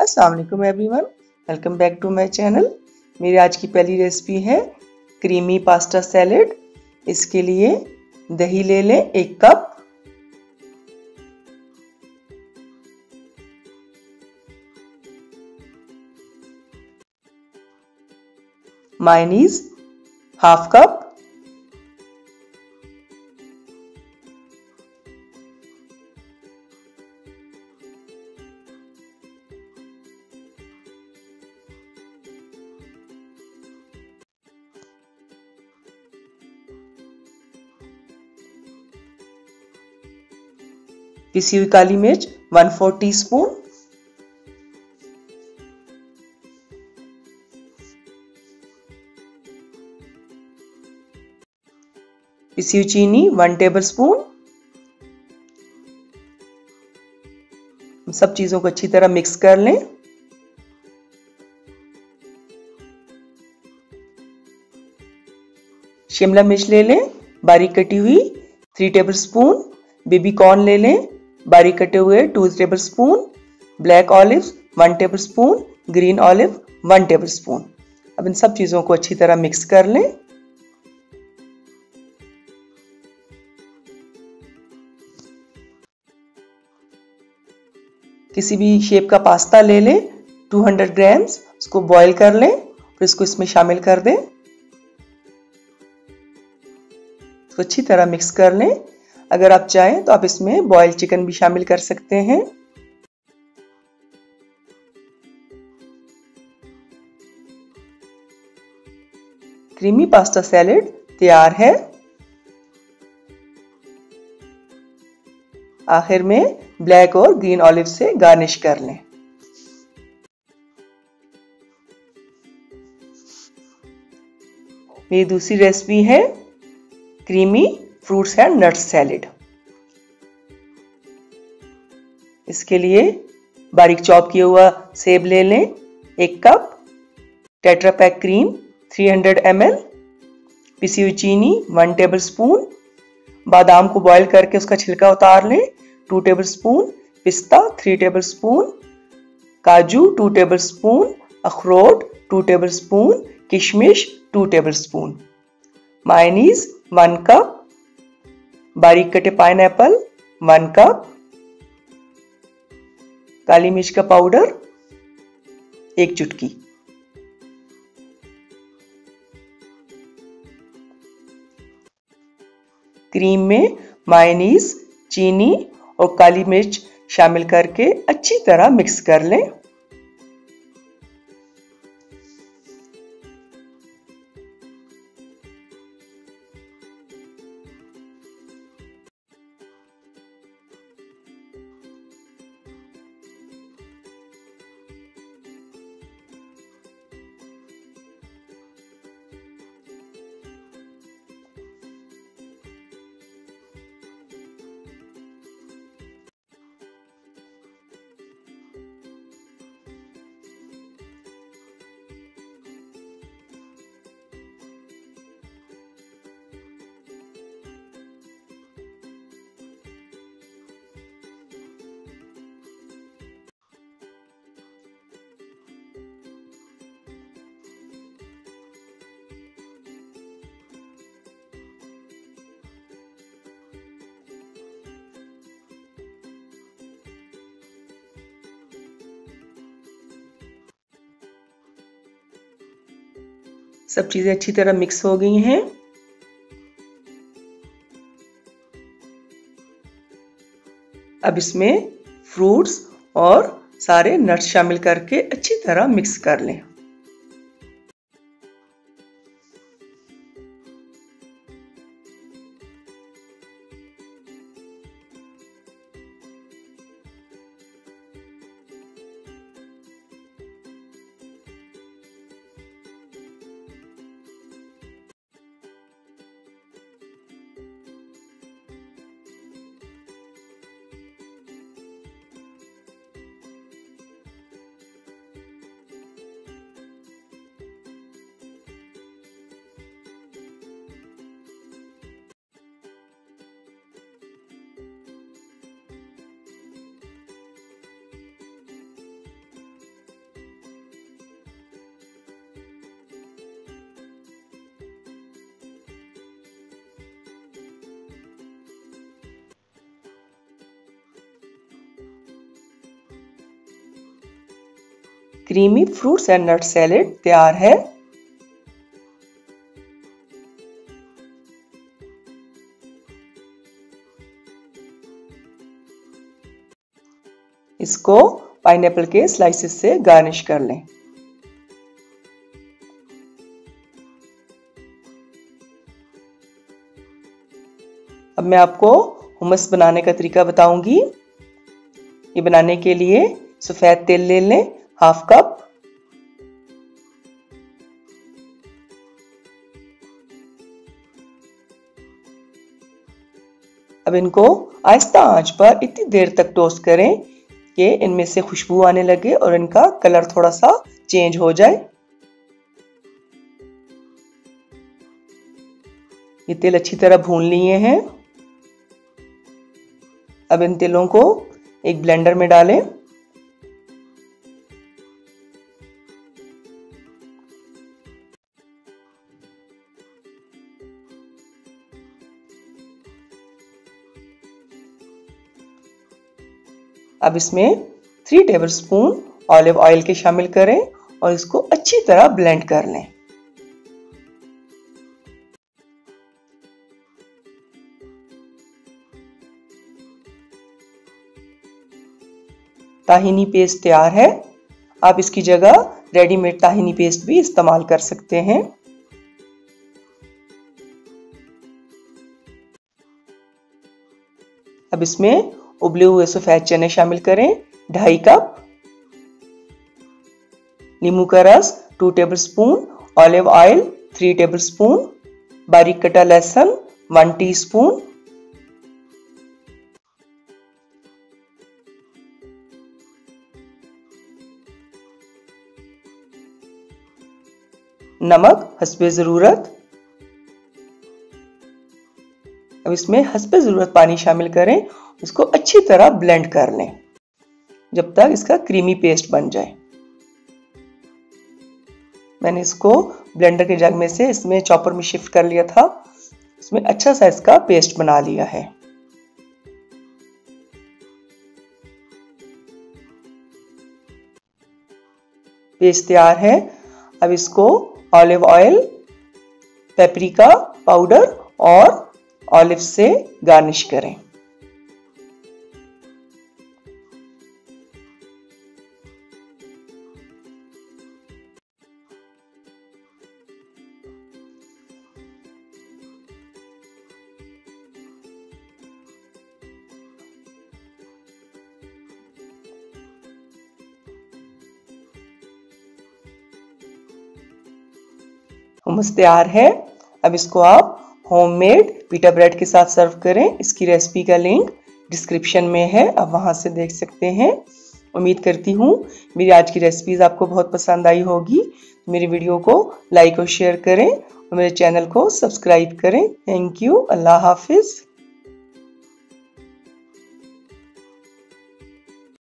अस्सलाम वालेकुम everyone, welcome back to my channel. मेरी आज की पहली रेसिपी है क्रीमी पास्ता सैलेड। इसके लिए दही ले लें एक कप। Mayonnaise half cup. पिसी हुई काली मिर्च, वन फोर टी स्पून पिसी हुई चीनी, वन टेबल स्पून। सब चीज़ों को अच्छी तरह मिक्स कर लें। शिमला मिर्च ले लें, बारीक कटी हुई three tablespoon baby corn ले लें। बारीक कटे हुए two tablespoon black olive one tablespoon green olive one tablespoon अब इन सब चीज़ों को अच्छी तरह मिक्स कर लें। किसी भी शेप का पास्ता ले लें 200 ग्राम्स उसको बॉईल कर लें, फिर इसको इसमें शामिल कर दें। इसको अच्छी तरह मिक्स कर लें। अगर आप चाहें तो आप इसमें बॉयल चिकन भी शामिल कर सकते हैं। क्रीमी पास्ता सैलेड तैयार है। आखिर में ब्लैक और ग्रीन ऑलिव से गार्निश कर लें। मेरी दूसरी रेसिपी है creamy fruits and nuts salad इसके लिए बारीक चॉप किया हुआ सेब ले लें, एक cup tetra pack cream 300 hundred पिसी हुई चीनी वन टेबल स्पून बादाम को बॉईल करके उसका छिलका उतार लें टू टेबल स्पून पिस्ता थ्री टेबल स्पून काजू टू टेबल स्पून अखरोट टू टेबल स्पून किशमिश two tablespoon mayonnaise one cup बारीक कटे पाइन एप्पल वन कप काली मिर्च का पाउडर एक चुटकी। क्रीम में मायनीस चीनी और काली मिर्च शामिल करके अच्छी तरह मिक्स कर लें। सब चीज़ें अच्छी तरह मिक्स हो गई हैं। अब इसमें फ्रूट्स और सारे नट्स शामिल करके अच्छी तरह मिक्स कर लें। Creamy fruits and nut salad तैयार है। इसको पाइनएप्पल के स्लाइसेस से गार्निश कर लें। अब मैं आपको हुमस बनाने का तरीका बताऊँगी। ये बनाने के लिए सफ़ेद तेल ले लें हाफ़ कप अब इनको आहिस्ता आँच पर इतनी देर तक टोस्ट करें कि इनमें से खुशबू आने लगे और इनका कलर थोड़ा सा चेंज हो जाए। ये तेल अच्छी तरह भून लिए हैं। अब इन तेलों को एक ब्लेंडर में डालें। अब इसमें three tablespoon olive oil के शामिल करें और इसको अच्छी तरह ब्लेंड कर लें। ताहिनी पेस्ट तैयार है। आप इसकी जगह रेडीमेड ताहिनी पेस्ट भी इस्तेमाल कर सकते हैं। अब इसमें उबले हुए सफ़ेद चने शामिल करें। ढाई कप। नींबू का रस two tablespoon olive oil three tablespoon बारीक कटा लहसुन वन टीस्पून नमक, हसबे ज़रूरत। अब इसमें हसबे ज़रूरत पानी शामिल करें इसको अच्छी तरह ब्लेंड कर लें, जब तक इसका क्रीमी पेस्ट बन जाए। मैंने इसको ब्लेंडर के जग में से इसमें चॉपर में शिफ्ट कर लिया था इसमें अच्छा सा इसका पेस्ट बना लिया है। पेस्ट तैयार है, अब इसको ऑलिव ऑयल पेपरिका पाउडर और ऑलिव से गार्निश करें। हुमस तैयार है। अब इसको आप होममेड पीटा ब्रेड के साथ सर्व करें। इसकी रेसिपी का लिंक डिस्क्रिप्शन में है, आप वहाँ से देख सकते हैं। उम्मीद करती हूँ मेरी आज की रेसिपीज़ आपको बहुत पसंद आई होगी। मेरी वीडियो को लाइक और शेयर करें और मेरे चैनल को सब्सक्राइब करें। थैंक यू अल्लाह हाफिज़।